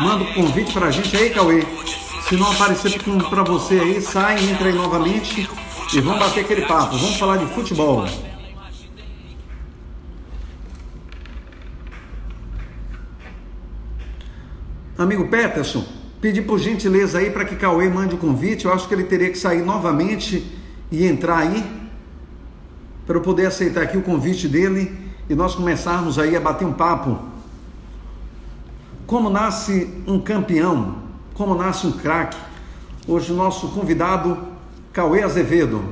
Manda um convite pra gente aí, Cauê. Se não aparecer para você aí, sai, entra aí novamente e vamos bater aquele papo. Vamos falar de futebol. Amigo Peterson, pedi por gentileza aí para que Cauê mande o convite. Eu acho que ele teria que sair novamente e entrar aí para eu poder aceitar aqui o convite dele e nós começarmos aí a bater um papo. Como nasce um campeão? Como nasce um craque? Hoje nosso convidado Cauê Azevedo.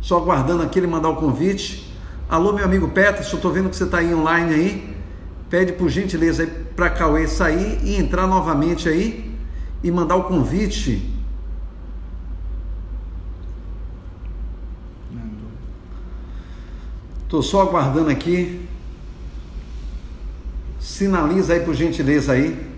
Só aguardando aqui ele mandar o convite. Alô, meu amigo Peterson, estou vendo que você está aí online aí. Pede por gentileza para Cauê sair e entrar novamente aí e mandar o convite. Estou só aguardando aqui. Sinaliza aí por gentileza aí.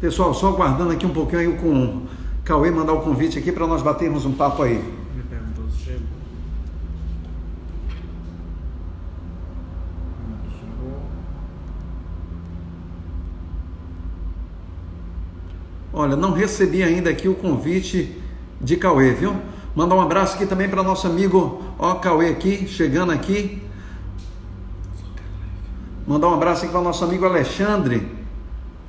Pessoal, só aguardando aqui um pouquinho aí com Cauê mandar o convite aqui para nós batermos um papo aí. Me perguntou se chegou. Olha, não recebi ainda aqui o convite de Cauê, viu? Mandar um abraço aqui também para nosso amigo, ó, Cauê aqui, chegando aqui. Mandar um abraço aqui para nosso amigo Alexandre,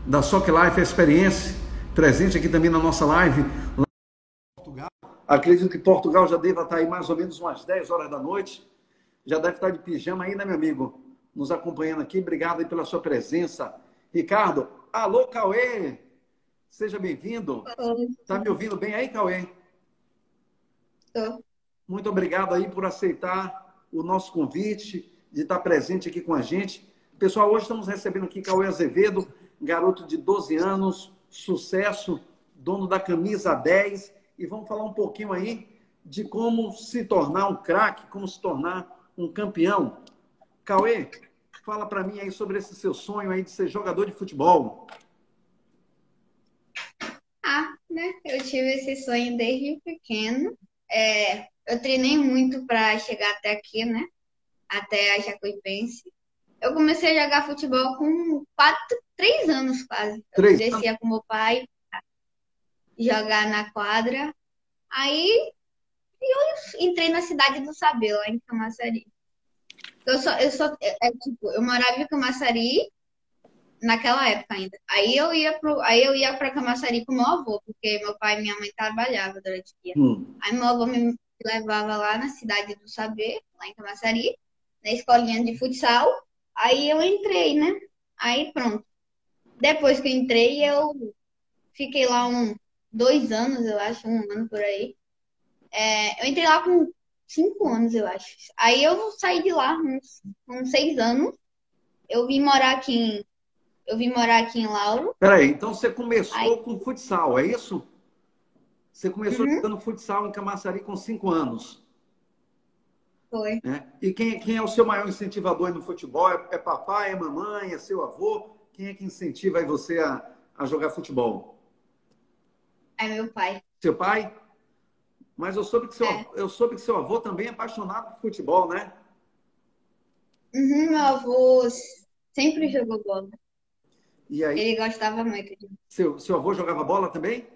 da Soc Life Experiência presente aqui também na nossa live. Portugal. Acredito que Portugal já deva estar aí mais ou menos umas 10 horas da noite. Já deve estar de pijama aí, né, meu amigo? Nos acompanhando aqui. Obrigado aí pela sua presença. Ricardo, alô, Cauê! Seja bem-vindo. Está me ouvindo bem aí, Cauê? Estou. Muito obrigado aí por aceitar o nosso convite, de estar presente aqui com a gente. Pessoal, hoje estamos recebendo aqui Cauê Azevedo, garoto de 12 anos, sucesso, dono da camisa 10, e vamos falar um pouquinho aí de como se tornar um craque, como se tornar um campeão. Cauê, fala para mim aí sobre esse seu sonho aí de ser jogador de futebol. Né? Eu tive esse sonho desde pequeno. É, eu treinei muito para chegar até aqui, né? Até a Jacuipense. Eu comecei a jogar futebol com quatro, três anos quase. Três. Eu descia com meu pai jogar na quadra. Aí eu entrei na cidade do Saber, lá em Camaçari. Eu só, eu só, é, é, tipo, eu morava em Camaçari naquela época ainda. Aí eu ia pro, aí eu ia para Camaçari com meu avô, porque meu pai e minha mãe trabalhavam durante o dia. Hum. Aí meu avô me levava lá na cidade do Saber, lá em Camaçari, na escolinha de futsal. Aí eu entrei, né? Aí pronto. Depois que eu entrei, eu fiquei lá um dois anos, eu acho, um ano por aí. É, eu entrei lá com cinco anos, eu acho. Aí eu saí de lá uns, uns seis anos. Eu vim morar aqui em, eu vim morar aqui em Lauro. Peraí, então você começou aí... com futsal, é isso? Você começou uhum. jogando futsal em Camaçari com cinco anos. Foi. Né? E quem, quem é o seu maior incentivador no futebol? É, é, papai, é mamãe, é seu avô? Quem é que incentiva você a, a jogar futebol? É meu pai. Seu pai? Mas eu soube, que seu, é. eu soube que seu avô também é apaixonado por futebol, né? Uhum, meu avô sempre jogou bola. E aí? Ele gostava muito de. Seu, seu avô jogava bola também?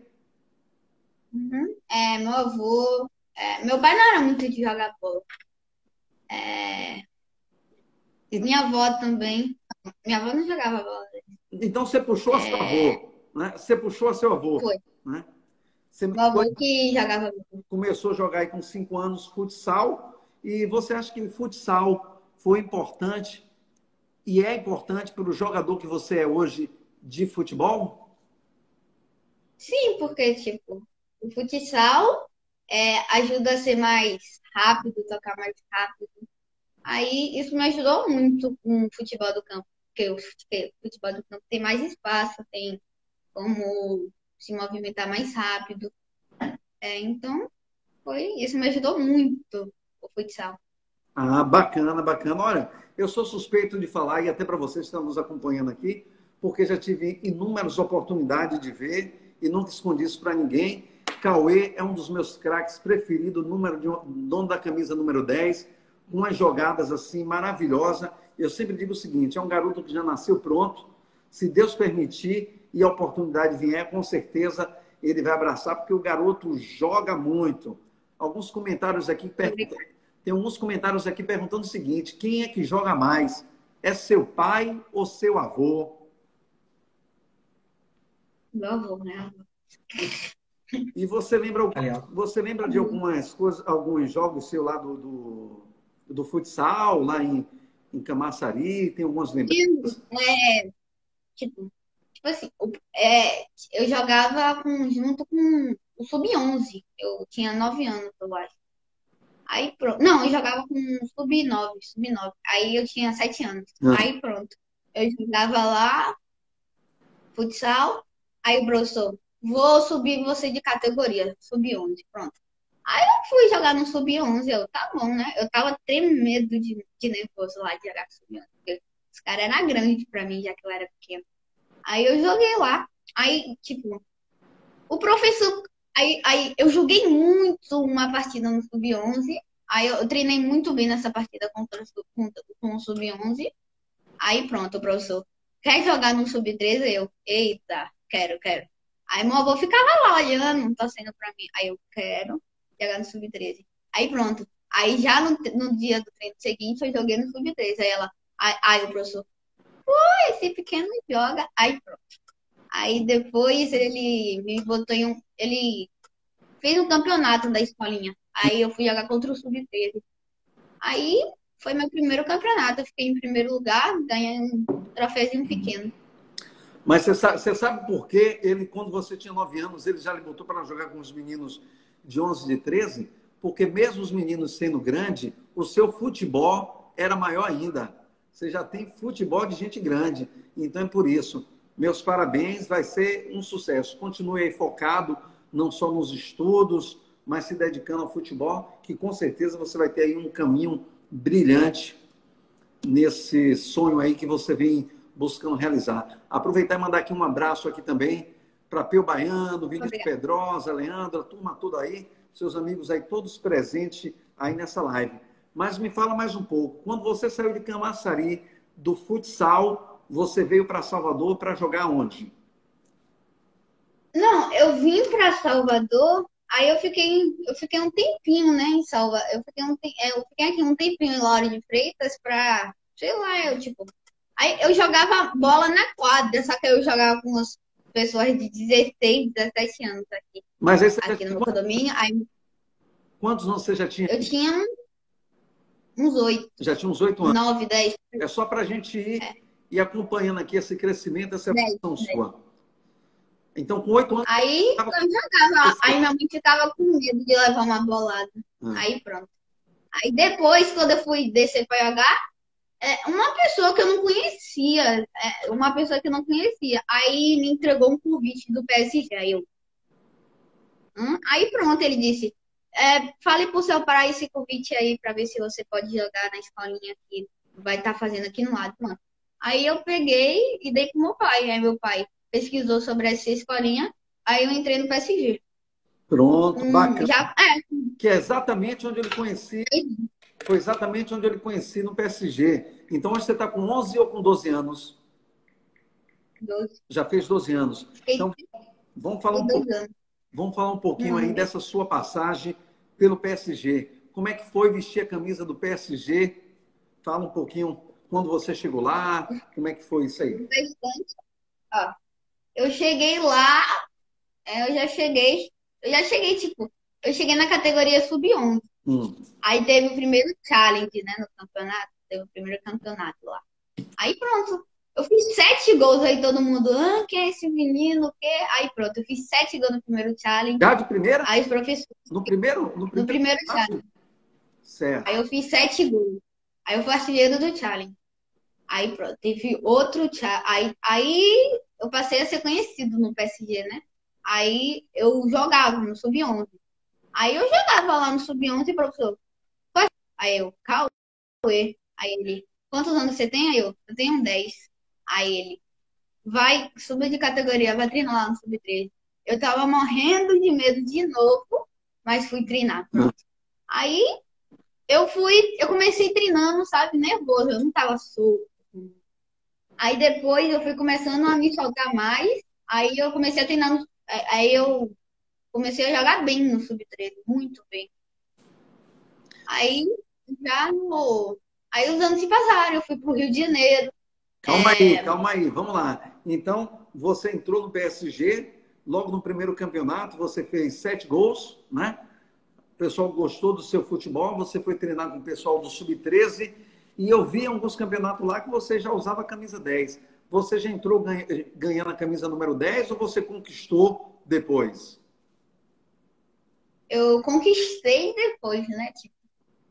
Uhum. É, meu avô. É, meu pai não era muito de jogar bola. É... Minha avó também. Minha avó não jogava bola. Então você puxou a seu é... avô, né? Você puxou a seu avô. Foi. Né? Você Meu avô que jogava bola. Começou a jogar aí com cinco anos futsal. E você acha que o futsal foi importante e é importante para o jogador que você é hoje de futebol? Sim, porque tipo, o futsal é, ajuda a ser mais rápido, tocar mais rápido. Aí isso me ajudou muito com o futebol do campo, porque o futebol do campo tem mais espaço, tem como se movimentar mais rápido. É, então, foi isso me ajudou muito o futsal. Ah, bacana, bacana. Olha, eu sou suspeito de falar, e até para vocês que estão nos acompanhando aqui, porque já tive inúmeras oportunidades de ver e nunca escondi isso para ninguém Cauê é um dos meus craques preferidos, número de, dono da camisa número 10, com umas jogadas assim maravilhosas. Eu sempre digo o seguinte: é um garoto que já nasceu pronto. Se Deus permitir e a oportunidade vier, com certeza ele vai abraçar, porque o garoto joga muito. Alguns comentários aqui perguntam, tem alguns comentários aqui perguntando o seguinte: quem é que joga mais? É seu pai ou seu avô? Meu avô, né? E você lembra, você lembra de algumas coisas, alguns jogos seu lá do, do, do futsal, lá em, em Camaçari? Tem algumas lembranças? É, tipo, tipo assim, é, eu jogava com, junto com o Sub-11. Eu tinha 9 anos, eu acho. Aí pronto. Não, eu jogava com Sub-9, Sub-9. Aí eu tinha 7 anos. Ah. Aí pronto. Eu jogava lá, futsal. Aí o professor, vou subir você de categoria, sub-11, pronto. Aí eu fui jogar no sub-11, eu, tá bom, né? Eu tava tremendo de, de nervoso lá de jogar sub-11, porque os caras eram grandes pra mim, já que eu era pequeno. Aí eu joguei lá, aí, tipo, o professor, aí, aí eu joguei muito uma partida no sub-11, aí eu, treinei muito bem nessa partida contra, com, com o sub-11, aí pronto, o professor, quer jogar no sub-13? Eu, eita, quero, quero. Aí meu avô ficava lá olhando, torcendo pra mim. Aí eu quero jogar no Sub-13. Aí pronto. Aí já no, no dia do treino seguinte eu joguei no Sub-13. Aí ela, aí, aí, o professor, pô, esse pequeno joga. Aí pronto. Aí depois ele me botou em um. Ele fez um campeonato da escolinha. Aí eu fui jogar contra o Sub-13. Aí foi meu primeiro campeonato. Eu fiquei em primeiro lugar, ganhei um troféuzinho pequeno. Mas você sabe, você sabe por que ele, quando você tinha 9 anos, ele já lhe botou para jogar com os meninos de 11, de 13? Porque mesmo os meninos sendo grande, o seu futebol era maior ainda. Você já tem futebol de gente grande. Então é por isso. Meus parabéns, vai ser um sucesso. Continue aí focado, não só nos estudos, mas se dedicando ao futebol, que com certeza você vai ter aí um caminho brilhante nesse sonho aí que você vem buscando realizar. Aproveitar e mandar aqui um abraço aqui também para Peu Baiano, Vinícius Pedrosa, Leandro, a turma toda aí, seus amigos aí todos presentes aí nessa live. Mas me fala mais um pouco. Quando você saiu de Camaçari do futsal, você veio para Salvador para jogar onde? Não, eu vim para Salvador, aí eu fiquei, eu fiquei um tempinho, né, em Salvador. Eu fiquei, um, é, eu fiquei aqui um tempinho em Lauro de Freitas para, sei lá, eu tipo, Aí eu jogava bola na quadra, só que eu jogava com as pessoas de 16, 17 anos aqui. Mas esse aqui no meu condomínio. Aí... Quantos anos você já tinha? Eu tinha uns oito. Já tinha uns oito anos? Nove, dez. É só para a gente ir, é. Ir acompanhando aqui esse crescimento, essa evolução sua. Então, com oito anos. Aí eu jogava. Aí minha mãe ficava com medo de levar uma bolada. Ah. Aí pronto. Aí depois, quando eu fui descer para jogar, é, uma pessoa que eu não conhecia, é, uma pessoa que eu não conhecia, aí me entregou um convite do PSG, aí eu... Hum? Aí pronto, ele disse, é, fale pro seu pai esse convite aí para ver se você pode jogar na escolinha que vai estar tá fazendo aqui no lado, mano. Aí eu peguei e dei pro meu pai, aí meu pai pesquisou sobre essa escolinha, aí eu entrei no PSG. Pronto, hum, bacana. Já, é. Que é exatamente onde ele conhecia foi exatamente onde eu lhe conheci no PSG. Então, hoje você está com 11 ou com 12 anos? 12. Já fez 12 anos. Então, vamos falar um, pouco, vamos falar um pouquinho aí dessa sua passagem pelo PSG. Como é que foi vestir a camisa do PSG? Fala um pouquinho quando você chegou lá, como é que foi isso aí? Bastante. Ó, eu cheguei lá, é, eu já cheguei, eu já cheguei, tipo, eu cheguei na categoria sub-11. Hum. Aí teve o primeiro challenge, né, no campeonato. Teve o primeiro campeonato lá. Aí pronto. Eu fiz sete gols aí, todo mundo, ah, quem é esse menino? O quê? Aí pronto, eu fiz sete gols no primeiro challenge. Já de primeira? Aí os professores. No primeiro? No primeiro, no primeiro challenge. Certo. Aí eu fiz sete gols. Aí eu fui artilheiro do challenge. Aí pronto, teve outro challenge. Aí, aí eu passei a ser conhecido no PSG, né? Aí eu jogava no Sub-11. Aí eu jogava lá no Sub-11, professor. Aí eu, Cauê. Aí ele, quantos anos você tem? Aí eu, eu tenho 10. Aí ele, vai, suba de categoria, vai treinar lá no Sub-13. eu tava morrendo de medo de novo, mas fui treinar. Pronto. Aí eu fui, eu comecei treinando, sabe, nervoso, eu não tava solto. Aí depois eu fui começando a me soltar mais, aí eu comecei a treinar, no, aí eu comecei a jogar bem no sub-13, muito bem. Aí já no. Aí os anos se passaram, eu fui pro Rio de Janeiro. Calma é... aí, calma aí, vamos lá. Então, você entrou no PSG, logo no primeiro campeonato, você fez sete gols, né? pessoal gostou do seu futebol, você foi treinar com o pessoal do Sub-13 e eu vi alguns campeonatos lá que você já usava a camisa 10. Você já entrou ganhando a camisa número 10 ou você conquistou depois? Eu conquistei depois, né? Tipo,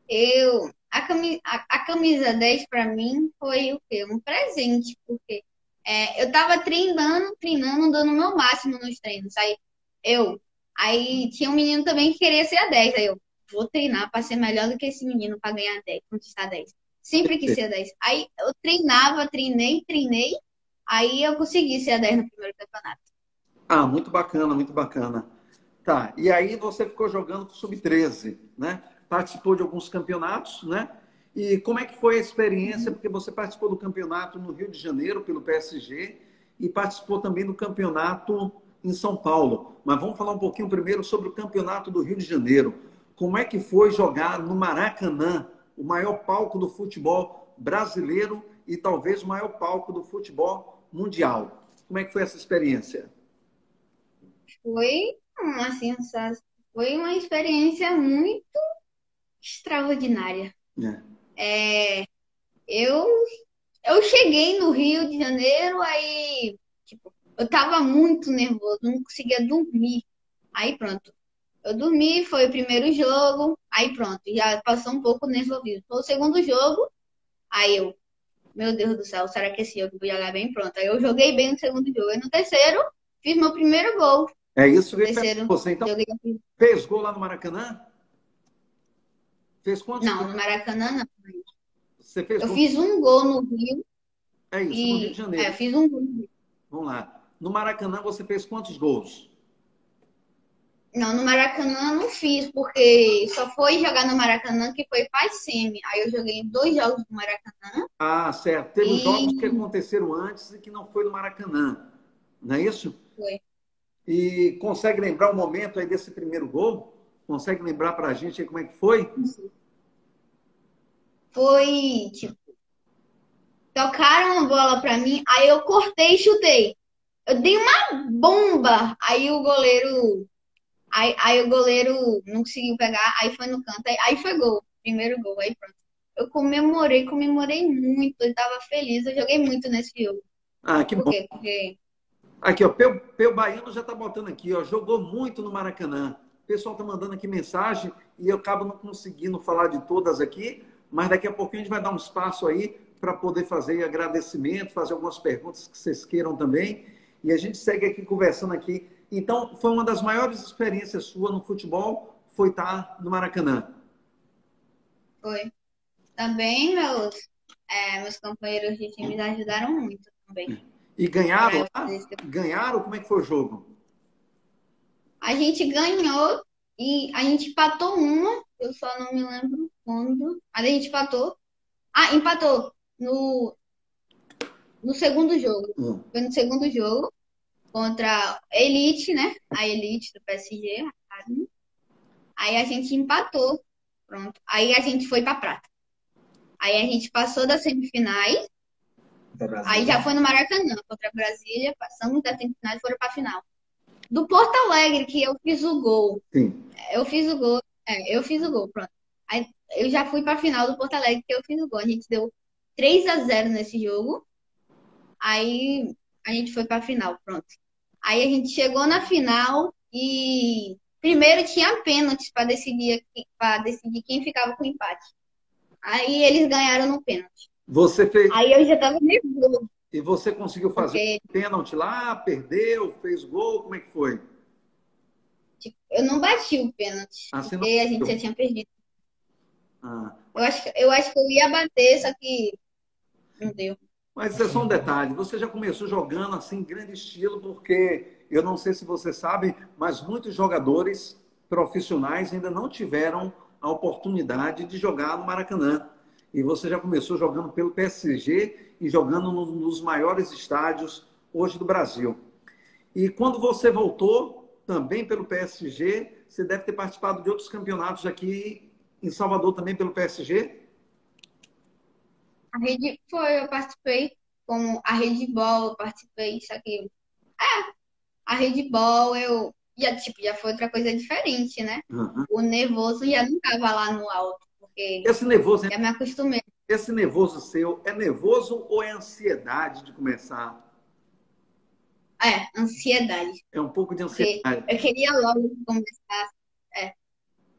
eu, a, camisa, a, a camisa 10 para mim foi o quê? Um presente, porque é, eu tava treinando, treinando, dando o meu máximo nos treinos. Aí eu Aí tinha um menino também que queria ser a 10. Aí eu vou treinar para ser melhor do que esse menino para ganhar 10, conquistar 10. Sempre quis ser a 10. Aí eu treinava, treinei, treinei. Aí eu consegui ser a 10 no primeiro campeonato. Ah, muito bacana, muito bacana. Tá, e aí você ficou jogando com sub-13, né? Participou de alguns campeonatos, né? E como é que foi a experiência? Porque você participou do campeonato no Rio de Janeiro pelo PSG e participou também do campeonato em São Paulo. Mas vamos falar um pouquinho primeiro sobre o campeonato do Rio de Janeiro. Como é que foi jogar no Maracanã, o maior palco do futebol brasileiro e talvez o maior palco do futebol mundial? Como é que foi essa experiência? Foi uma sensação, foi uma experiência muito extraordinária. É. É, eu eu cheguei no Rio de Janeiro aí tipo eu tava muito nervoso, não conseguia dormir. Aí pronto. Eu dormi, foi o primeiro jogo, aí pronto, já passou um pouco nervoso. Foi o segundo jogo, aí eu, meu Deus do céu, será que esse jogo eu vou jogar bem pronto? Aí eu joguei bem no segundo jogo. Aí no terceiro, fiz meu primeiro gol. É isso que terceiro, você então fez gol lá no Maracanã? Fez quantos? Não, no Maracanã não. Você fez eu gol? fiz um gol no Rio. É isso, e... no Rio de Janeiro. É, fiz um gol no Rio. Vamos lá. No Maracanã você fez quantos gols? Não, no Maracanã não fiz, porque só foi jogar no Maracanã que foi Pai Semi. Aí eu joguei dois jogos no Maracanã. Ah, certo. Teve e... jogos que aconteceram antes e que não foi no Maracanã. Não é isso? Foi. E consegue lembrar o momento aí desse primeiro gol? Consegue lembrar pra gente aí como é que foi? Foi, tipo, tocaram a bola pra mim, aí eu cortei e chutei. Eu dei uma bomba. Aí o goleiro. Aí, aí o goleiro não conseguiu pegar, aí foi no canto, aí, aí foi gol. Primeiro gol, aí pronto. Eu comemorei, comemorei muito, eu tava feliz, eu joguei muito nesse jogo. Ah, que Por bom. Quê? Porque... Aqui, ó, Peu, Peu Baiano já tá botando aqui, ó, jogou muito no Maracanã. O pessoal tá mandando aqui mensagem e eu acabo não conseguindo falar de todas aqui, mas daqui a pouquinho a gente vai dar um espaço aí para poder fazer agradecimento, fazer algumas perguntas que vocês queiram também. E a gente segue aqui conversando aqui. Então, foi uma das maiores experiências sua no futebol, foi estar no Maracanã. Foi. Também meus, é, meus companheiros de time me ajudaram muito também. E ganharam lá? Ganharam? Como é que foi o jogo? A gente ganhou e a gente empatou uma, eu só não me lembro quando. Mas a gente empatou. Ah, empatou no no segundo jogo. Hum. Foi no segundo jogo contra a Elite, né? A Elite do PSG, Aí a gente empatou. Pronto. Aí a gente foi pra prata. Aí a gente passou das semifinais. Aí já foi no Maracanã contra a Brasília. Passamos das semifinais e foram pra final. Do Porto Alegre, que eu fiz o gol. Sim. Eu fiz o gol. É, eu fiz o gol, pronto. Aí eu já fui pra final do Porto Alegre, que eu fiz o gol. A gente deu 3 a 0 nesse jogo. Aí a gente foi para a final, pronto. Aí a gente chegou na final e primeiro tinha pênaltis para decidir para decidir quem ficava com o empate. Aí eles ganharam no pênalti. Você fez. Aí eu já estava nervoso. E você conseguiu fazer porque... pênalti lá, perdeu, fez gol, como é que foi? Tipo, eu não bati o pênalti, ah, porque a gente já tinha perdido. Ah. Eu, acho, eu acho que eu ia bater, só que não deu. Mas é só um detalhe. Você já começou jogando assim, em grande estilo, porque eu não sei se você sabe, mas muitos jogadores profissionais ainda não tiveram a oportunidade de jogar no Maracanã. E você já começou jogando pelo PSG e jogando nos maiores estádios hoje do Brasil. E quando você voltou, também pelo PSG, você deve ter participado de outros campeonatos aqui em Salvador também pelo PSG? A rede foi, eu participei como a rede ball, eu participei isso aqui. É, a rede ball eu já tipo já foi outra coisa diferente, né? Uhum. O nervoso já não tava lá no alto, porque esse nervoso já me acostumei. Esse nervoso seu é nervoso ou é ansiedade de começar? É, ansiedade. É um pouco de ansiedade. eu queria logo começar. É.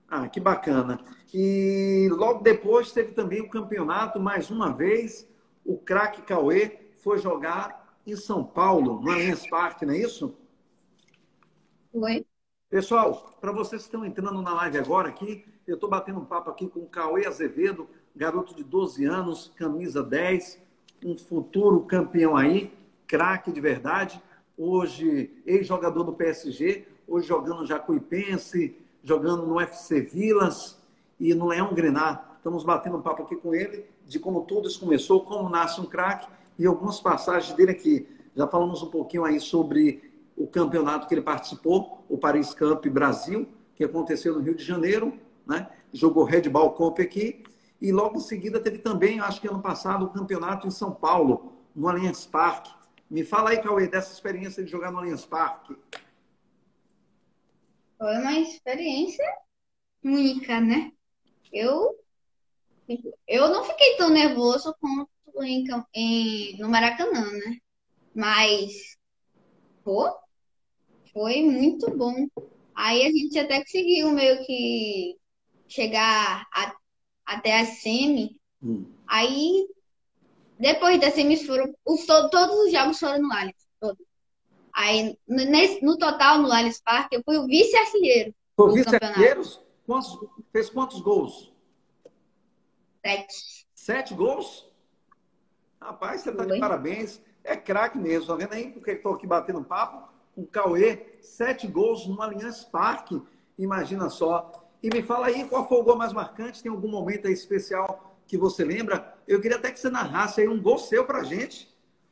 Ah, que bacana. E logo depois teve também o campeonato, mais uma vez, o craque Cauê foi jogar em São Paulo, no Allianz Parque, não é isso? Foi. Pessoal, para vocês que estão entrando na live agora aqui, eu estou batendo um papo aqui com o Cauê Azevedo, garoto de 12 anos, camisa 10, um futuro campeão aí, craque de verdade hoje ex-jogador do PSG, hoje jogando no Jacuipense, jogando no FC Vilas e no Leão Grenar. Estamos batendo um papo aqui com ele de como tudo isso começou, como nasce um craque e algumas passagens dele aqui. Já falamos um pouquinho aí sobre o campeonato que ele participou, o Paris Cup Brasil, que aconteceu no Rio de Janeiro, né? Jogou Red Bull Cup aqui e logo em seguida teve também, acho que ano passado, o campeonato em São Paulo, no Allianz Parque me fala aí, Cauê, dessa experiência de jogar no Allianz Parque. Foi uma experiência única, né? Eu, eu não fiquei tão nervoso quanto em, em, no Maracanã, né? Mas, pô, foi muito bom. Aí a gente até conseguiu meio que chegar a, até a semi. Hum. Aí depois da semis foram. Os, todos os jogos foram no Allianz. Todos. Aí, nesse, no total, no Allianz Parque, eu fui o vice-artilheiro. Foi vice-artilheiro? Fez quantos gols? Sete. Sete gols? Rapaz, você está de parabéns. É craque mesmo, tá vendo aí? Porque estou aqui batendo papo com o Cauê. Sete gols no Allianz Parque. Imagina só. E me fala aí qual foi o gol mais marcante? Tem algum momento aí especial que você lembra. Eu queria até que você narrasse aí um gol seu para a gente.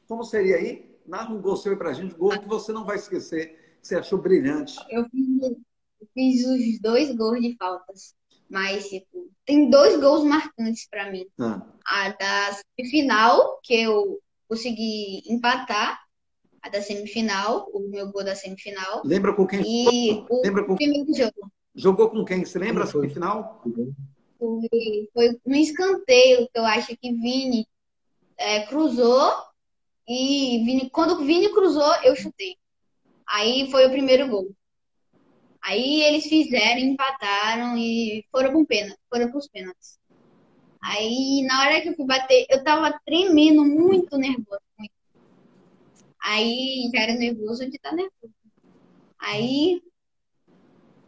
Como seria aí? Narra um gol seu para a gente, um gol que você não vai esquecer, que você achou brilhante. Eu fiz, eu fiz os dois gols de faltas, mas tipo, tem dois gols marcantes para mim. Ah. A da semifinal, que eu consegui empatar, a da semifinal, o meu gol da semifinal. Lembra com quem? E o lembra com... primeiro jogo. Jogou com quem? Você lembra a semifinal? foi, foi um escanteio que eu acho que Vini é, cruzou e Vini, quando o Vini cruzou, eu chutei. Aí foi o primeiro gol. Aí eles fizeram, empataram e foram com pena, foram para os pênaltis. Aí na hora que eu fui bater, eu tava tremendo, muito nervoso. Muito. Aí já era nervoso de estar tá nervoso. Aí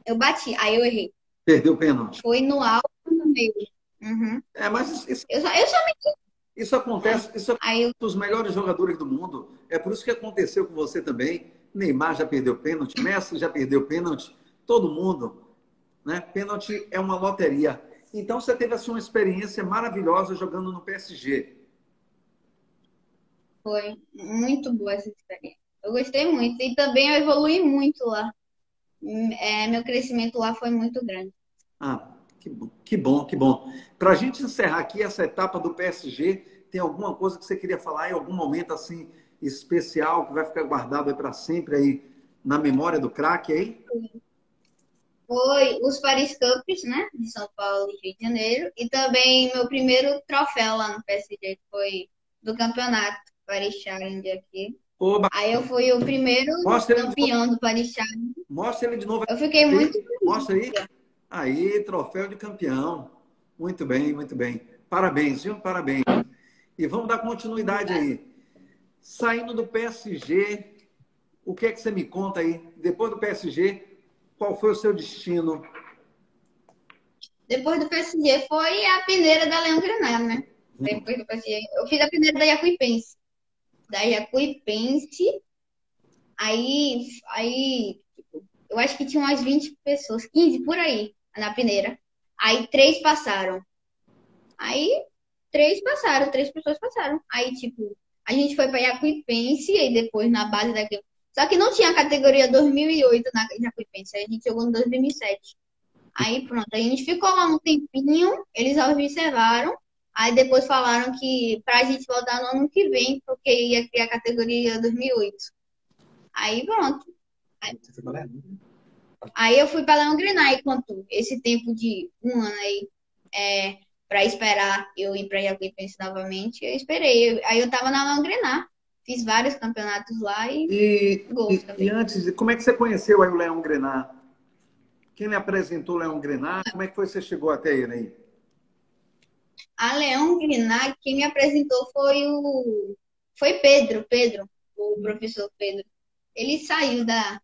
eu bati, aí eu errei. Perdeu o pênalti. Foi no alto no meio. Uhum. É, mas isso, eu, só, eu somente... isso acontece, isso acontece com os melhores jogadores do mundo. É por isso que aconteceu com você também. Neymar já perdeu pênalti, Messi já perdeu pênalti, todo mundo. Né? Pênalti é uma loteria. Então você teve assim, uma experiência maravilhosa jogando no PSG. Foi muito boa essa experiência. Eu gostei muito. E também eu evolui muito lá. É, meu crescimento lá foi muito grande. Ah, que bom, que bom. Que bom. Para a gente encerrar aqui essa etapa do PSG, tem alguma coisa que você queria falar em algum momento assim especial que vai ficar guardado para sempre aí na memória do craque aí? Foi os Paris Cups, né, de São Paulo e Rio de Janeiro, e também meu primeiro troféu lá no PSG foi do campeonato Paris Challenge aqui. Oba. Aí eu fui o primeiro Mostra campeão do Paris Challenge. Mostra ele de novo. Eu fiquei muito Mostra aí. Aí, troféu de campeão. Muito bem, muito bem. Parabéns, viu? Parabéns. E vamos dar continuidade aí. Saindo do PSG, o que é que você me conta aí? Depois do PSG, qual foi o seu destino? Depois do PSG foi a peneira da Leão Grenar, né? Hum. Depois do PSG. Eu fiz a peneira da Jacuipense. Da Jacuipense. Aí, aí, tipo, eu acho que tinha umas 20 pessoas, 15 por aí, na peneira. Aí três passaram. Aí três passaram, três pessoas passaram. Aí, tipo, a gente foi pra Jacuipense e depois na base daquele. Só que não tinha a categoria 2008 na Jacuipense, a gente jogou em 2007. Aí pronto, a gente ficou lá um tempinho, eles observaram, aí depois falaram que pra gente voltar no ano que vem, porque ia criar a categoria 2008. Aí pronto. Aí, aí eu fui para Leão Grenar, enquanto esse tempo de um ano aí, é, para esperar eu ir para Jacuipense novamente, eu esperei. Aí eu tava na Leão fiz vários campeonatos lá e, e, e, e antes, como é que você conheceu aí o Leão Grenar? Quem lhe apresentou o Leão Grenar? Como é que foi que você chegou até ele aí? A Leão Grenar, quem me apresentou foi o foi Pedro, Pedro, o professor Pedro. Ele saiu da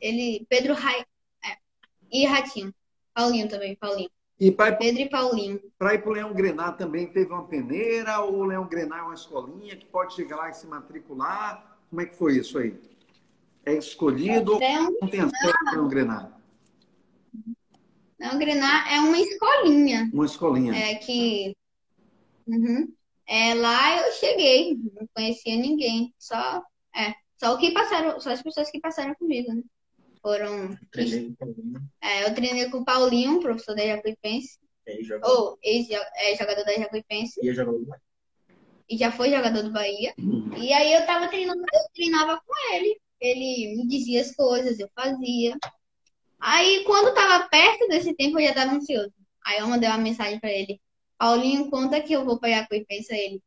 ele Pedro Rai, é, e Ratinho, Paulinho também, Paulinho. E pra, Pedro e Paulinho. Para ir para o Leão Grenar também teve uma peneira ou o Leão Grenar é uma escolinha que pode chegar lá e se matricular? Como é que foi isso aí? É escolhido Leão ou não tem acesso ao Leão Grenar? Não, Grenar é uma escolinha. Uma escolinha. É que. Uhum. É, lá eu cheguei, não conhecia ninguém. Só, é, só o que passaram, só as pessoas que passaram comigo, né? Foram. É, eu treinei com o Paulinho, professor da Jacuipense. Ou ex-jogador da Jacuipense. E jogador do Bahia. E já foi jogador do Bahia. E aí eu tava treinando, eu treinava com ele. Ele me dizia as coisas, eu fazia. Aí, quando tava perto desse tempo, eu já tava ansioso. Aí eu mandei uma mensagem para ele. Paulinho, conta que eu vou para Jacuipense. Ele,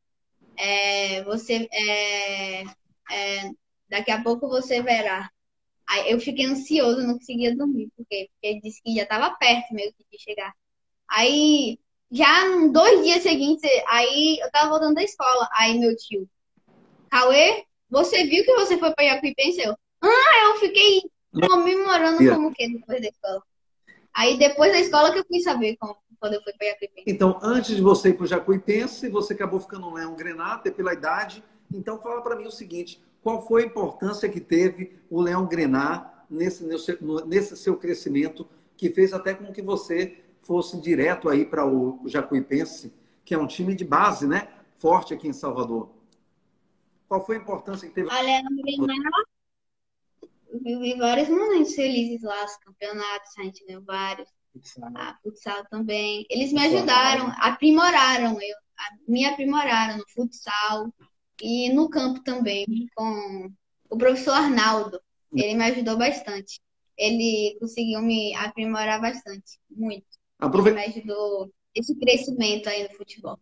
é, você, é, é, daqui a pouco você verá. Aí eu fiquei ansioso, não conseguia dormir, porque, porque ele disse que já tava perto meio que de chegar. Aí, já dois dias seguintes, aí eu tava voltando da escola. Aí meu tio, Cauê, você viu que você foi para Jacuipense? Eu, ah, eu fiquei Comemorando yeah. como que depois da escola. Aí depois da escola que eu fui saber como, quando eu fui para Jacuipense. Então, antes de você ir para o Jacuipense, você acabou ficando um Leão Grená, pela idade. Então, fala para mim o seguinte, qual foi a importância que teve o Leão Grená nesse, nesse seu crescimento, que fez até com que você fosse direto aí para o Jacuipense, que é um time de base, né? Forte aqui em Salvador. Qual foi a importância que teve? O Leão Grená vivi vários momentos felizes lá, os campeonatos, a gente ganhou vários. Futsal. Ah, futsal também. Eles me ajudaram, aprimoraram, eu, me aprimoraram no futsal e no campo também, com o professor Arnaldo. Ele me ajudou bastante. Ele conseguiu me aprimorar bastante, muito. Ele me ajudou esse crescimento aí no futebol.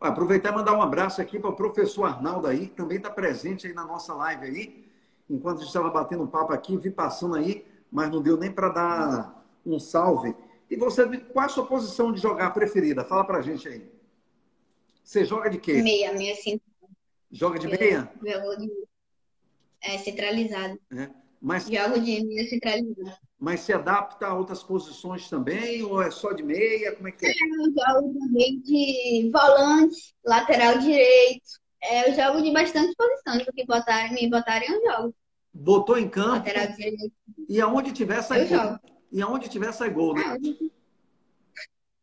Aproveitar e mandar um abraço aqui para o professor Arnaldo aí, que também está presente aí na nossa live aí enquanto a gente estava batendo papo aqui, vi passando aí, mas não deu nem para dar um salve. E você, qual é a sua posição de jogar preferida? Fala pra gente aí. Você joga de quê? Meia, meia sim. Joga de meia? Jogo de é, centralizado. É. Mas, Jogo de meia centralizado. Mas se adapta a outras posições também? Ou é só de meia? Como é que é? é eu jogo também de volante, lateral direito. É, eu jogo de bastante posições, porque botarem, me botarem eu jogo. Botou em campo. E aonde tiver, sai gol. Jogo. E aonde tiver, sai gol, né?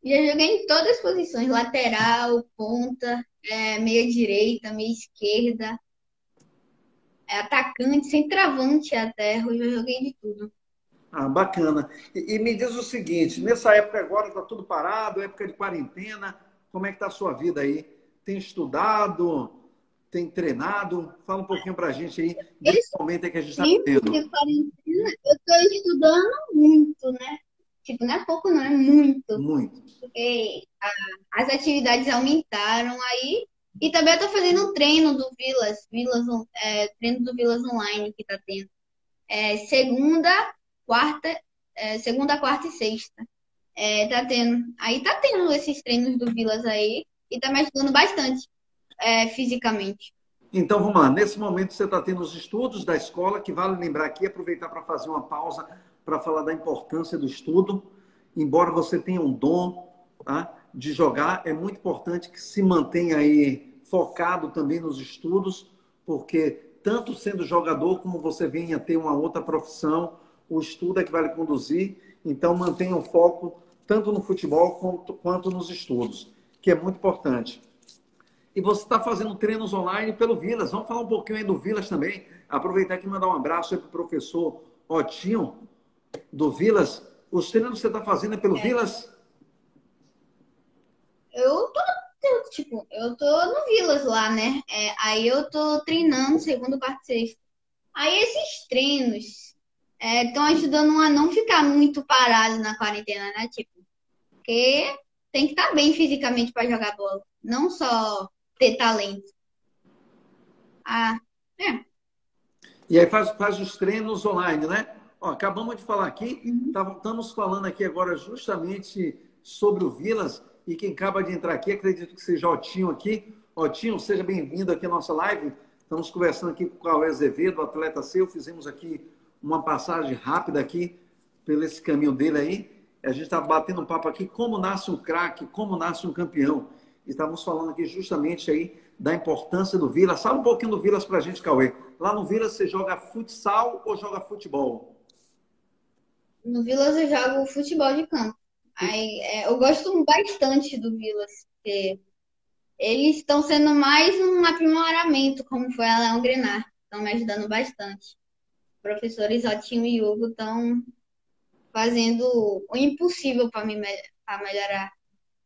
Já joguei em todas as posições: lateral, ponta, é, meia direita, meia esquerda, é, atacante, centroavante até. Eu já joguei de tudo. Ah, bacana. E, e, me diz o seguinte: nessa época agora está tudo parado, época de quarentena, como é que está a sua vida aí? Tem estudado? tem treinado? Fala um pouquinho para a gente aí desse momento que a gente está tendo. Eu estou estudando muito, né? Tipo, não é pouco, não, é muito. Muito. Porque a, as atividades aumentaram aí. E também eu estou fazendo um treino do Vilas, Vilas é, treino do Vilas Online que está tendo. É, segunda, quarta, é, segunda, quarta e sexta. É, tá tendo. Aí tá tendo esses treinos do Vilas aí e tá me ajudando bastante é, fisicamente. Então vamos lá. Nesse momento você está tendo os estudos da escola, que vale lembrar aqui, aproveitar para fazer uma pausa para falar da importância do estudo. Embora você tenha um dom tá, de jogar, é muito importante que se mantenha aí focado também nos estudos, porque tanto sendo jogador como você venha ter uma outra profissão, o estudo é que vai lhe conduzir. Então, mantenha o foco tanto no futebol quanto, quanto nos estudos, que é muito importante. E você está fazendo treinos online pelo Vilas. Vamos falar um pouquinho aí do Vilas também. Aproveitar aqui e mandar um abraço para o professor Otinho, do Vilas. Os treinos que você está fazendo é pelo é. Vilas? Eu tô, tipo, eu tô no Vilas lá, né? É, aí eu tô treinando segundo, quarto, sexto. Aí esses treinos estão é, ajudando a não ficar muito parado na quarentena, né? Tipo, porque tem que estar tá bem fisicamente para jogar bola, não só ter talento. Ah, é. E aí faz, faz os treinos online, né? Ó, acabamos de falar aqui, uhum. Tá, estamos falando aqui agora justamente sobre o Vilas e quem acaba de entrar aqui, acredito que seja Otinho aqui. Otinho, seja bem-vindo aqui à nossa live. Estamos conversando aqui com o Cauê Azevedo, atleta seu. Fizemos aqui uma passagem rápida aqui pelo esse caminho dele aí. A gente está batendo um papo aqui como nasce um craque, como nasce um campeão. E estávamos falando aqui justamente aí da importância do Vilas. Fala um pouquinho do Vilas para a gente, Cauê. Lá no Vilas você joga futsal ou joga futebol? No Vilas eu jogo futebol de campo. Aí, é, eu gosto bastante do Vilas, porque eles estão sendo mais um aprimoramento, como foi a Leão Grenar. Estão me ajudando bastante. Professores Otinho e Hugo estão fazendo o impossível para me melhorar.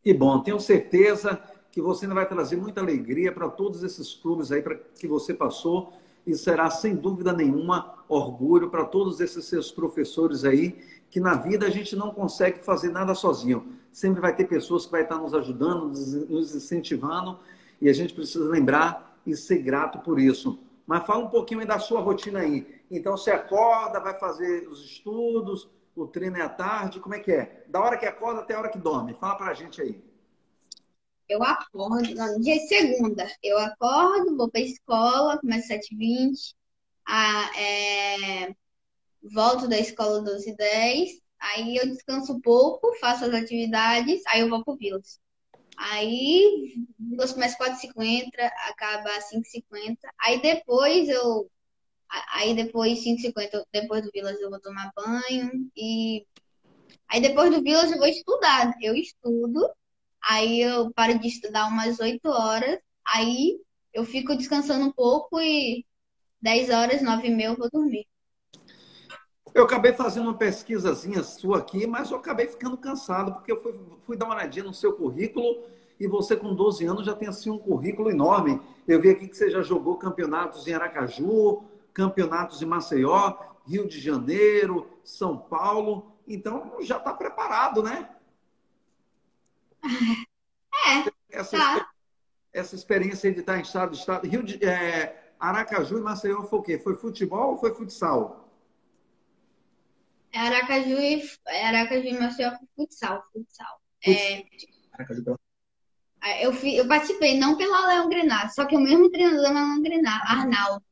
Que bom, tenho certeza que você vai trazer muita alegria para todos esses clubes aí para que você passou e será sem dúvida nenhuma orgulho para todos esses seus professores aí que na vida a gente não consegue fazer nada sozinho. Sempre vai ter pessoas que vai estar nos ajudando, nos incentivando, e a gente precisa lembrar e ser grato por isso. Mas fala um pouquinho da sua rotina aí. Então, você acorda, vai fazer os estudos, o treino é à tarde, como é que é? Da hora que acorda até a hora que dorme. Fala pra gente aí. Eu acordo, no dia de segunda, eu acordo, vou pra escola, começo às 7h20, ah, é, volto da escola 12 e 10, aí eu descanso um pouco, faço as atividades, aí eu vou pro Vilas. Aí, Vilas começa 4h50, acaba 5h50, aí depois eu, aí depois 5h50, depois do Vilas eu vou tomar banho, e aí depois do Vilas eu vou estudar, eu estudo, aí eu paro de estudar umas 8 horas, aí eu fico descansando um pouco e 10 horas, 9 e meia eu vou dormir. Eu acabei fazendo uma pesquisazinha sua aqui, mas eu acabei ficando cansado, porque eu fui, fui dar uma olhadinha no seu currículo e você com 12 anos já tem assim um currículo enorme. Eu vi aqui que você já jogou campeonatos em Aracaju, campeonatos em Maceió, Rio de Janeiro, São Paulo. Então já está preparado, né? É. Essa, tá. essa experiência de estar em estado de estado. Rio de, é, Aracaju e Maceió foi o quê? Foi futebol ou foi futsal? Aracaju e, Aracaju e Maceió futsal, futsal. É, eu, fui, eu participei, não pela Leão Grenar, só que o mesmo treinador da Leão Grenar, Arnaldo.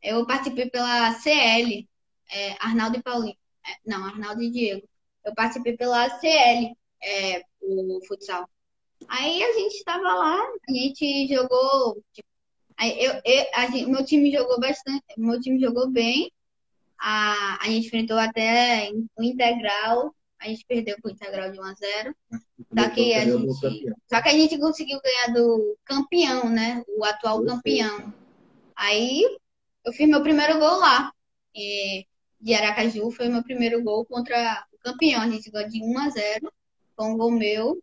Eu participei pela CL, é, Arnaldo e Paulinho. É, não, Arnaldo e Diego. Eu participei pela CL, é, o futsal. Aí a gente estava lá, a gente jogou. Tipo, eu, eu, a gente, meu time jogou bastante, meu time jogou bem a, a gente enfrentou até o integral, a gente perdeu com o integral de 1 a 0. Só que a gente, só que a gente conseguiu ganhar do campeão, né? O atual campeão. Aí eu fiz meu primeiro gol lá. E de Aracaju foi meu primeiro gol contra o campeão. A gente ganhou de 1 a 0 com um gol meu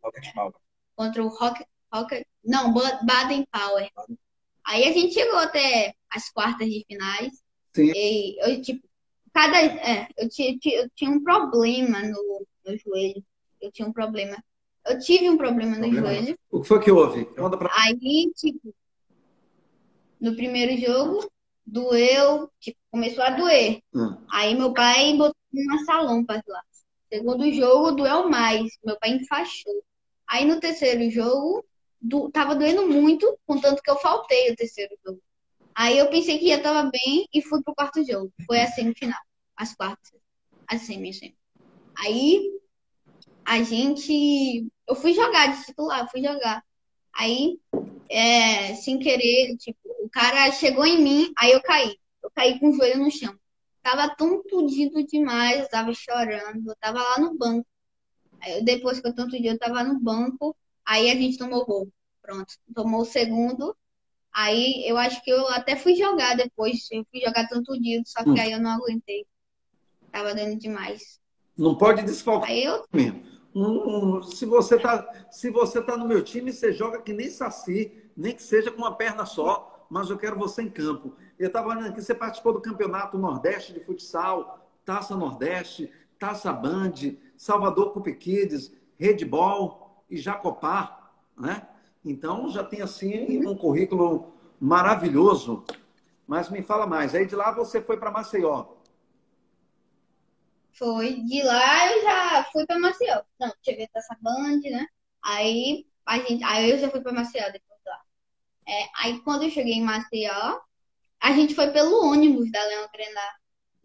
contra o Rock, Rock não, Baden Power. Aí a gente chegou até as quartas de finais. Sim. E eu, tipo, cada. É, eu, tinha, eu tinha um problema no, no joelho. Eu tinha um problema. Eu tive um problema no problema. joelho. O que foi que houve? Pra... Aí, tipo, no primeiro jogo, doeu, tipo, começou a doer. Hum. Aí meu pai botou uma salompas lá. Segundo jogo, doeu mais. Meu pai enfaixou. Aí no terceiro jogo, do, tava doendo muito, contanto que eu faltei o terceiro jogo. Aí eu pensei que já tava bem e fui pro quarto jogo. Foi a semifinal. As quartas. A semi, assim. Aí a gente. Eu fui jogar de titular, fui jogar. Aí, é, sem querer, tipo, o cara chegou em mim, aí eu caí. caí com o joelho no chão. Tava tontudido demais, eu tava chorando, eu tava lá no banco. Aí, depois que eu tontudi, eu tava no banco, aí a gente tomou gol. Pronto, tomou o segundo. Aí eu acho que eu até fui jogar depois, eu fui jogar tontudinho, só que hum. aí eu não aguentei. Tava dando demais. Não pode desfalcar. Aí eu... se você tá, se você tá no meu time, você joga que nem saci, nem que seja com uma perna só, mas eu quero você em campo. Eu estava olhando aqui, você participou do Campeonato Nordeste de Futsal, Taça Nordeste, Taça Band, Salvador Cup Kids, Redball e Jacopá, né? Então já tem assim um currículo maravilhoso. Mas me fala mais, aí de lá você foi para Maceió. Foi. De lá eu já fui para Maceió. Não, tive essa band, né? Aí, a gente, aí eu já fui para Maceió depois. É, aí quando eu cheguei em Maceió, a gente foi pelo ônibus da Leão Grenar.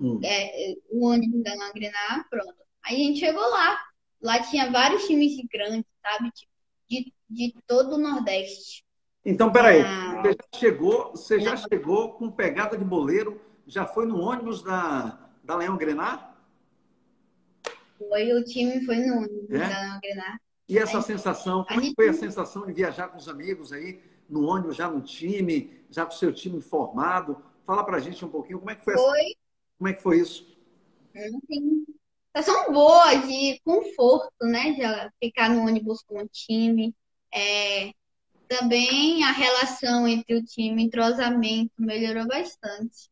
Hum. É, o ônibus da Leão Grenar, pronto. Aí a gente chegou lá. Lá tinha vários times grandes, sabe? Tipo, de, de todo o Nordeste. Então, peraí, ah, você já chegou, você já chegou com pegada de boleiro, já foi no ônibus da, da Leão Grenar? Foi, o time foi no ônibus é? da Leão Grenar. E essa sensação, como gente... foi a sensação de viajar com os amigos aí, no ônibus, já no time, já com o seu time formado? Fala pra gente um pouquinho, como é que foi, foi. Essa... Como é que foi isso? Sim. Sensação boa de conforto, né? De ficar no ônibus com o time. É, também a relação entre o time, entrosamento, melhorou bastante.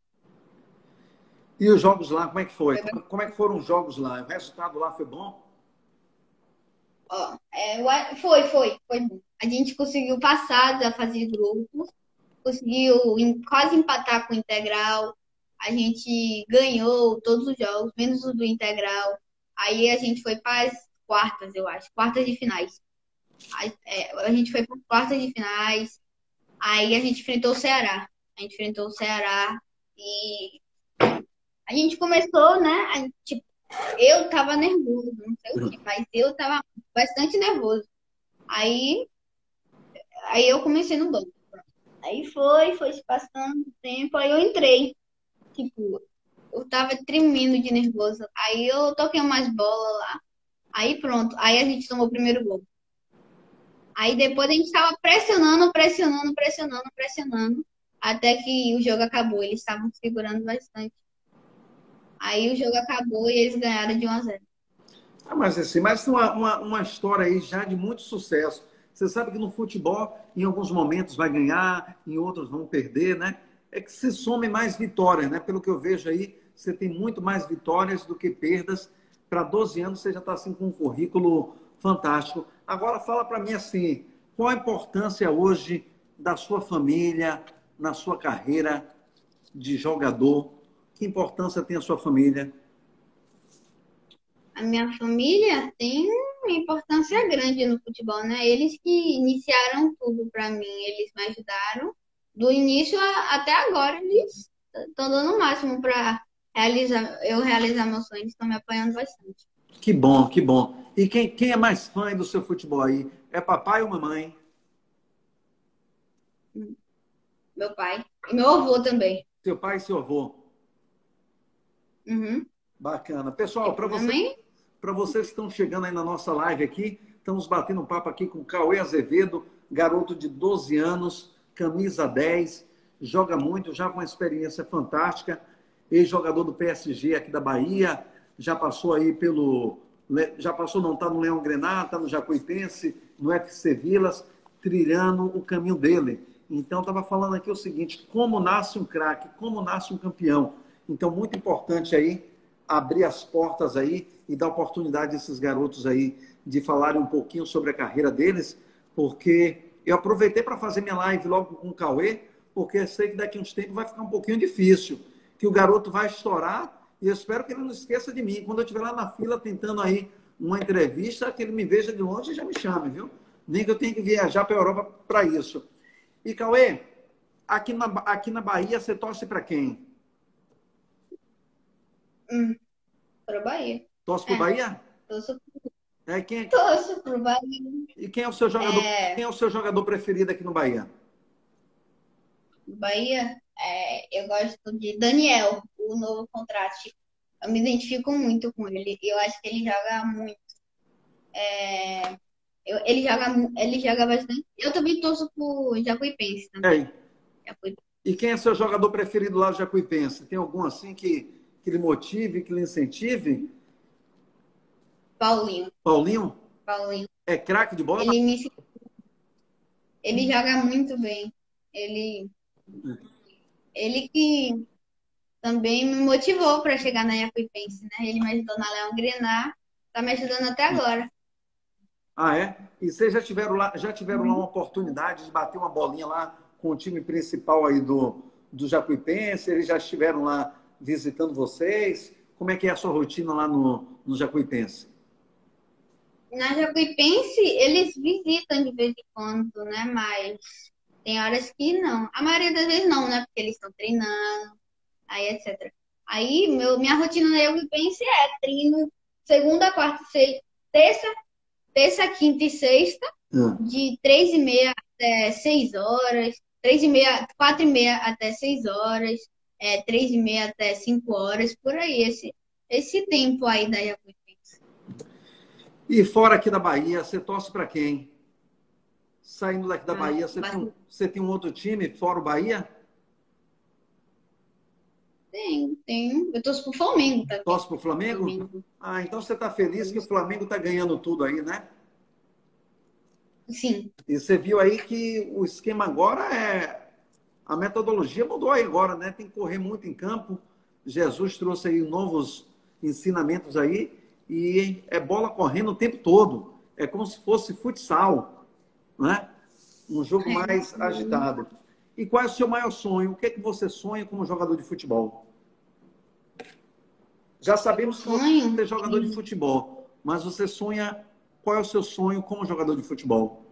E os jogos lá, como é que foi? foi como é que foram os jogos lá? O resultado lá foi bom? Ó, é, foi, foi, foi bom. A gente conseguiu passar da fase de grupos, conseguiu quase empatar com o Integral. A gente ganhou todos os jogos, menos o do Integral. Aí a gente foi para as quartas, eu acho, quartas de finais. A, é, a gente foi para quartas de finais. Aí a gente enfrentou o Ceará. A gente enfrentou o Ceará e a gente começou, né? A, tipo, eu tava nervoso, não sei o que, mas eu tava bastante nervoso. Aí, aí eu comecei no banco. Aí foi, foi se passando o tempo, aí eu entrei. Tipo, eu tava tremendo de nervoso. Aí eu toquei umas bolas lá. Aí pronto, aí a gente tomou o primeiro gol. Aí depois a gente tava pressionando, pressionando, pressionando, pressionando, até que o jogo acabou. Eles estavam segurando bastante. Aí o jogo acabou e eles ganharam de 1 a 0. Ah, mas assim, mas uma, uma, uma história aí já de muito sucesso. Você sabe que no futebol, em alguns momentos vai ganhar, em outros vão perder, né? É que se some mais vitórias, né? Pelo que eu vejo aí, você tem muito mais vitórias do que perdas. Para 12 anos você já está assim com um currículo fantástico. Agora fala para mim assim, qual a importância hoje da sua família na sua carreira de jogador que importância tem a sua família? A minha família tem uma importância grande no futebol, né? Eles que iniciaram tudo para mim, eles me ajudaram do início a, até agora. Eles estão dando o máximo para realizar, eu realizar meus sonhos, estão me apoiando bastante. Que bom, que bom. E quem, quem é mais fã do seu futebol aí? É papai ou mamãe? Meu pai. E meu avô também. Seu pai e seu avô. Uhum. Bacana. Pessoal, para você, vocês que estão chegando aí na nossa live aqui, estamos batendo um papo aqui com Cauê Azevedo, garoto de 12 anos, camisa 10, joga muito, já com uma experiência fantástica, ex-jogador do PSG aqui da Bahia, já passou aí pelo. Já passou, não, está no Leão Grenar, está no Jacuipense, no FC Vilas, trilhando o caminho dele. Então, estava falando aqui o seguinte: como nasce um craque, como nasce um campeão. Então, muito importante aí abrir as portas aí e dar oportunidade a esses garotos aí de falarem um pouquinho sobre a carreira deles, porque eu aproveitei para fazer minha live logo com o Cauê, porque sei que daqui a uns tempos vai ficar um pouquinho difícil, que o garoto vai estourar e eu espero que ele não esqueça de mim. Quando eu estiver lá na fila tentando aí uma entrevista, que ele me veja de longe e já me chame, viu? Nem que eu tenha que viajar para a Europa para isso. E Cauê, aqui na, aqui na Bahia você torce para quem? Hum, pro Bahia. Torce pro é. Bahia? Torço pro... É, quem... É Torço pro Bahia. E quem é o seu jogador? É... Quem é o seu jogador preferido aqui no Bahia? Bahia? é, eu gosto de Daniel, o novo contrato. Eu me identifico muito com ele. Eu acho que ele joga muito. É, eu, ele, joga, ele joga bastante. Eu também torço pro Jacuipense também. Jacuipense. E quem é seu jogador preferido lá do Jacuipense? Tem algum assim que, que lhe motive, que lhe incentive? Paulinho. Paulinho? Paulinho. É craque de bola? Ele, me... ele joga muito bem. Ele. Ele que também me motivou para chegar na Jacuipense, né? Ele me ajudou na Leão Grenar, tá me ajudando até agora. Ah, é? E vocês já tiveram lá, já tiveram lá uma oportunidade de bater uma bolinha lá com o time principal aí do, do Jacuipense? Eles já estiveram lá visitando vocês? Como é que é a sua rotina lá no, no Jacuipense? Na Jacuipense, eles visitam de vez em quando, né? Mas tem horas que não. A maioria das vezes não, né? Porque eles estão treinando, aí etc. Aí, meu, minha rotina na Jacuipense é treino segunda, quarta, sexta, terça, terça, quinta e sexta, hum. de três e meia até seis horas, três e meia, quatro e meia até seis horas, é, três e meia até cinco horas, por aí, esse, esse tempo aí da Jacuipense. E fora aqui da Bahia, você torce para quem? Saindo daqui da ah, Bahia, você, tem, você tem um outro time fora o Bahia? Tenho, tenho. Eu torço pro Flamengo também. Torce pro Flamengo? Flamengo? Ah, então você está feliz que o Flamengo está ganhando tudo aí, né? Sim. E você viu aí que o esquema agora é. A metodologia mudou aí agora, né? Tem que correr muito em campo. Jesus trouxe aí novos ensinamentos aí e é bola correndo o tempo todo. É como se fosse futsal, né? Um jogo mais agitado. E qual é o seu maior sonho? O que é que você sonha como jogador de futebol? Já sabemos que você é jogador de futebol, mas você sonha. Qual é o seu sonho como jogador de futebol?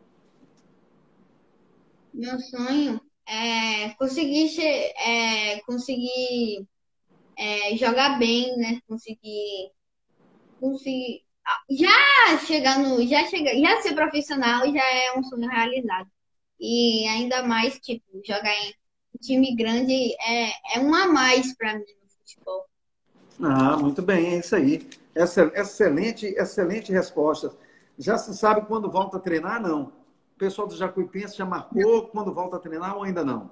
Meu sonho é conseguir, é, conseguir é, jogar bem, né? Conseguir conseguir já chegar no já chegar já ser profissional já é um sonho realizado e ainda mais tipo jogar em time grande é, é um a mais para mim no futebol. Ah muito bem é isso aí. Excelente excelente resposta. Já se sabe quando volta a treinar não o pessoal do Jacuipense já marcou quando volta a treinar ou ainda não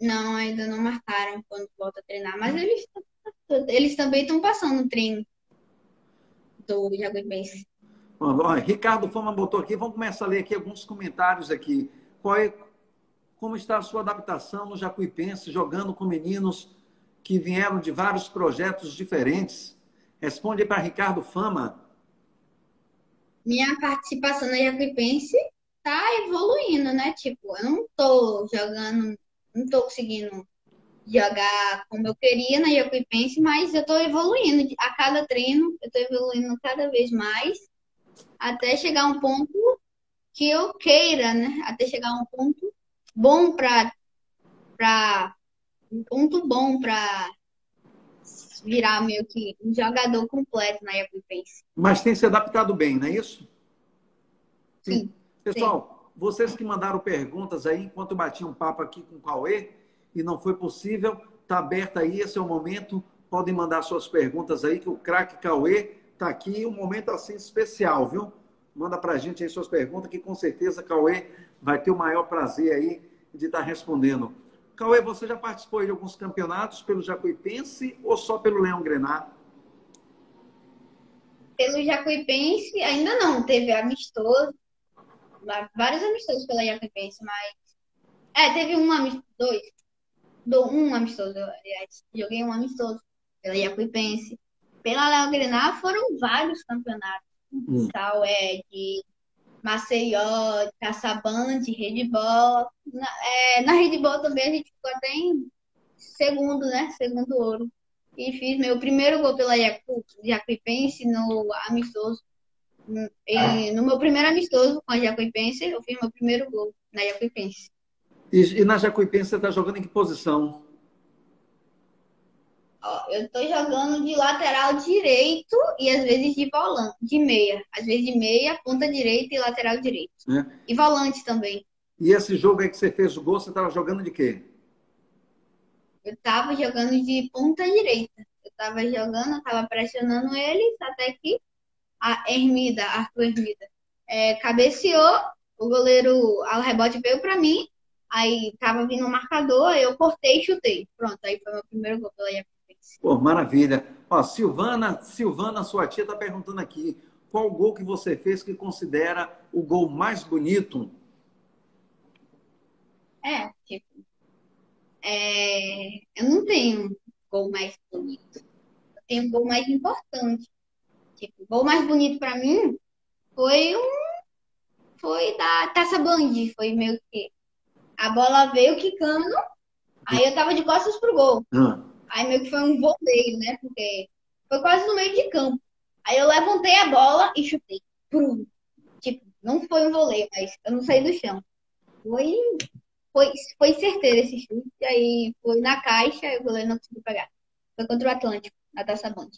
não ainda não marcaram quando volta a treinar mas eles eles também estão passando treino do Jacuipense. Ricardo Fama botou aqui, vamos começar a ler aqui alguns comentários aqui. Qual é, como está a sua adaptação no Jacuipense, jogando com meninos que vieram de vários projetos diferentes? Responde para Ricardo Fama. Minha participação no Jacuipense está evoluindo, né? Tipo, eu não estou jogando, não estou conseguindo jogar como eu queria na Jacuipense, mas eu estou evoluindo. A cada treino, eu estou evoluindo cada vez mais, até chegar a um ponto que eu queira, né? Até chegar a um ponto bom para para um ponto bom para virar meio que um jogador completo na Jacuipense. Mas tem se adaptado bem, não é isso? Sim. Sim. Pessoal, sim. vocês que mandaram perguntas aí enquanto batiam um papo aqui com o Cauê, e não foi possível, está aberto aí, esse é o momento. Podem mandar suas perguntas aí, que o craque Cauê está aqui, um momento assim especial, viu? Manda para a gente aí suas perguntas, que com certeza Cauê vai ter o maior prazer aí de estar tá respondendo. Cauê, você já participou de alguns campeonatos pelo Jacuipense ou só pelo Leão Grenar? Pelo Jacuipense, ainda não. Teve amistoso, vários amistosos pela Jacuipense, mas. É, teve um amistoso, dois do um amistoso, aliás, joguei um amistoso pela Jacuipense. Pela Léo Grenar foram vários campeonatos. Hum. Tal é de Maceió, Caçabã, de redball. Na, é, na também a gente ficou até em segundo, né? Segundo ouro. E fiz meu primeiro gol pela Jacuipense no amistoso. E no meu primeiro amistoso com a Jacuipense, eu fiz meu primeiro gol na Jacuipense. E, e na Jacuipense você está jogando em que posição? Eu estou jogando de lateral direito e às vezes de volante, de meia. Às vezes de meia, ponta direita e lateral direito. É. E volante também. E esse jogo aí que você fez o gol, você estava jogando de quê? eu tava jogando de ponta direita. Eu tava jogando, eu tava pressionando eles até que a Hermida, Arthur Hermida, é, cabeceou, o goleiro, o rebote veio para mim, aí tava vindo o um marcador, eu cortei e chutei. Pronto, aí foi meu primeiro gol pela Jacuipense. Pô, maravilha. Ó, Silvana, Silvana, sua tia tá perguntando aqui, qual gol que você fez que considera o gol mais bonito? É, tipo, é, eu não tenho gol mais bonito. Eu tenho um gol mais importante. Tipo, o gol mais bonito para mim foi um foi da Taça Band, foi meio que a bola veio quicando, aí eu tava de costas pro gol. Hum. Aí meio que foi um voleio, né? Porque foi quase no meio de campo. Aí eu levantei a bola e chutei. Prum. Tipo, não foi um voleio, mas eu não saí do chão. Foi foi, foi certeiro esse chute. Aí foi na caixa e o goleiro não conseguiu pegar. Foi contra o Atlântico, na Taça Band.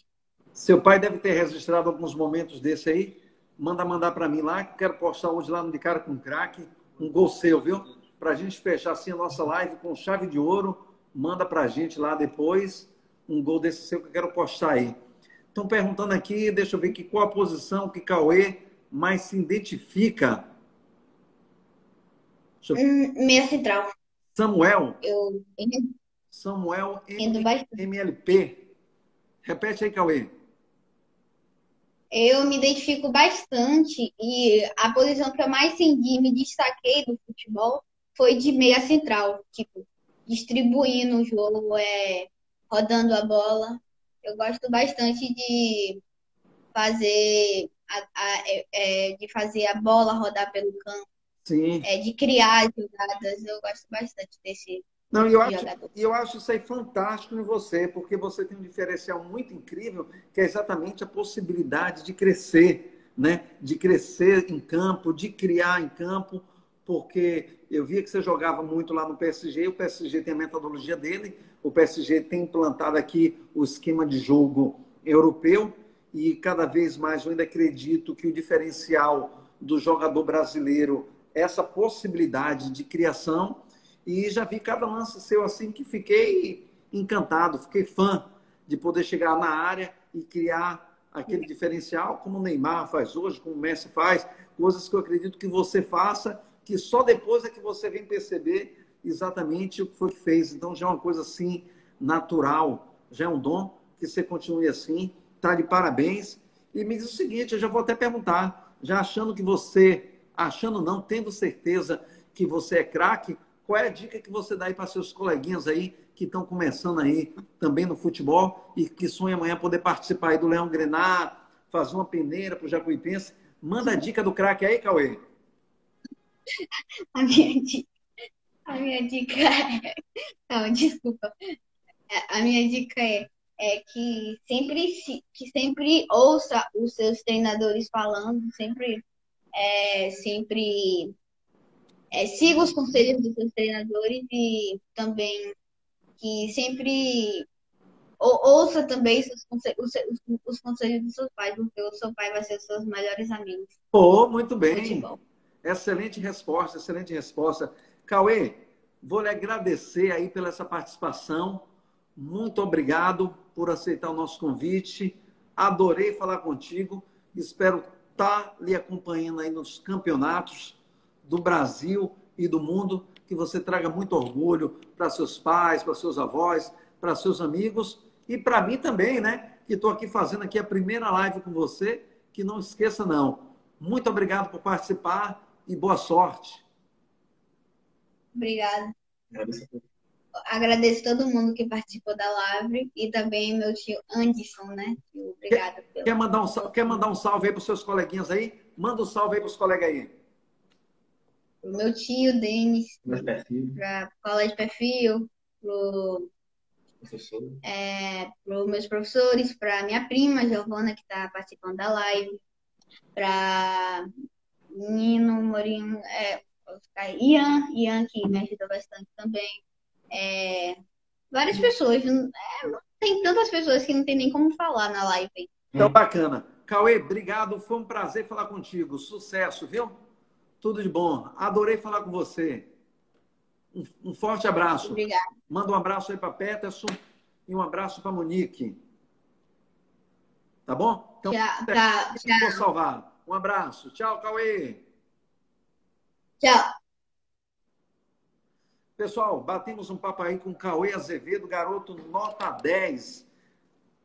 Seu pai deve ter registrado alguns momentos desse aí. Manda mandar para mim lá, que quero postar hoje lá no De Cara com Craque. Um gol seu, viu? Para a gente fechar assim a nossa live com chave de ouro. Manda para a gente lá depois um gol desse seu que eu quero postar aí. Estão perguntando aqui, deixa eu ver aqui, qual a posição que Cauê mais se identifica Hum, meia central. Samuel. Eu. Samuel M MLP. Repete aí, Cauê. Eu me identifico bastante e a posição que eu mais senti, me destaquei do futebol foi de meia central, tipo, distribuindo o jogo, é, rodando a bola. Eu gosto bastante de fazer a, a é, de fazer a bola rodar pelo campo Sim. É, de criar jogadas. Eu gosto bastante desse. Não, eu acho, eu acho isso aí fantástico em você, porque você tem um diferencial muito incrível, que é exatamente a possibilidade de crescer, né? De crescer em campo, de criar em campo, porque eu via que você jogava muito lá no PSG, o PSG tem a metodologia dele, o PSG tem implantado aqui o esquema de jogo europeu, e cada vez mais eu ainda acredito que o diferencial do jogador brasileiro essa possibilidade de criação. E já vi cada lance seu assim que fiquei encantado, fiquei fã de poder chegar na área e criar aquele diferencial como o Neymar faz hoje, como o Messi faz, coisas que eu acredito que você faça, que só depois é que você vem perceber exatamente o que foi que fez. Então já é uma coisa assim natural, já é um dom que você continue assim, tá de parabéns. E me diz o seguinte, eu já vou até perguntar, já achando que você achando não, tendo certeza que você é craque, qual é a dica que você dá aí para seus coleguinhas aí que estão começando aí também no futebol e que sonham amanhã poder participar aí do Leão Grenar, fazer uma peneira para o Jacuipense? Manda a dica do craque aí, Cauê. A minha dica, a minha dica é... Não, desculpa. A minha dica é, é que sempre que sempre ouça os seus treinadores falando, sempre é, sempre é, siga os conselhos dos seus treinadores e também que sempre ou, ouça também os, os, os, conselhos dos seus pais, porque o seu pai vai ser os seus melhores amigos. Oh, muito bem. Excelente resposta, excelente resposta. Cauê, vou lhe agradecer aí pela essa participação. Muito obrigado por aceitar o nosso convite. Adorei falar contigo. Espero está lhe acompanhando aí nos campeonatos do Brasil e do mundo, que você traga muito orgulho para seus pais, para seus avós, para seus amigos e para mim também, né? Que estou aqui fazendo aqui a primeira live com você, que não esqueça não. Muito obrigado por participar e boa sorte. Obrigada agradeço todo mundo que participou da live e também meu tio Anderson, né? Obrigada. Quer, pelo... quer, mandar um, quer mandar um salve aí para os seus coleguinhas aí? Manda um salve aí para os colegas aí. O meu tio Denis, para a de perfil, para é, meus professores, para minha prima Giovana, que está participando da live, para Nino Morinho, é, Ian, Ian, que me ajudou bastante também, é, várias pessoas. É, tem tantas pessoas que não tem nem como falar na live. Então, bacana. Cauê, obrigado. Foi um prazer falar contigo. Sucesso, viu? Tudo de bom. Adorei falar com você. Um, um forte abraço. Obrigada. Manda um abraço aí para Peterson e um abraço para Monique. Tá bom? Então, tchau, tá, tchau. Vou salvar. Um abraço. Tchau, Cauê. Tchau. Pessoal, batemos um papo aí com Cauê Azevedo, garoto nota 10.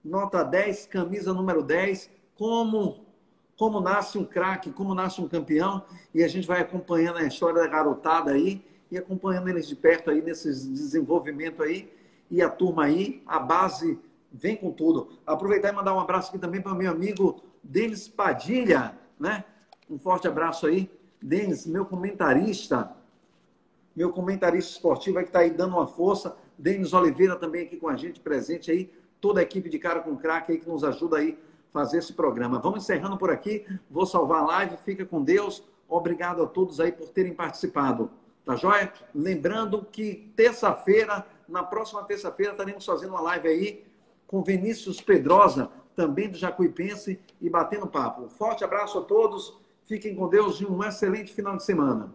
Nota 10, camisa número 10. Como, como nasce um craque, como nasce um campeão. E a gente vai acompanhando a história da garotada aí e acompanhando eles de perto aí nesse desenvolvimento aí. E a turma aí, a base vem com tudo. Aproveitar e mandar um abraço aqui também para o meu amigo Denis Padilha, né? Um forte abraço aí. Denis, meu comentarista meu comentarista esportivo é que está aí dando uma força. Denis Oliveira também aqui com a gente, presente aí. Toda a equipe de Cara com Craque aí que nos ajuda aí a fazer esse programa. Vamos encerrando por aqui. Vou salvar a live. Fica com Deus. Obrigado a todos aí por terem participado. Tá joia? Lembrando que terça-feira, na próxima terça-feira, estaremos fazendo uma live aí com Vinícius Pedrosa, também do Jacuipense, e batendo papo. Forte abraço a todos. Fiquem com Deus e um excelente final de semana.